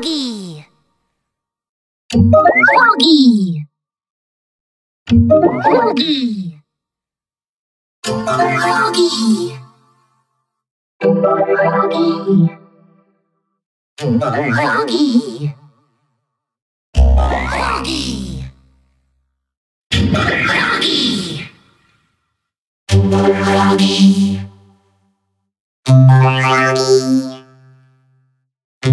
Froggy. Froggy. Froggy. Froggy. Froggy. Froggy. Froggy. Froggy.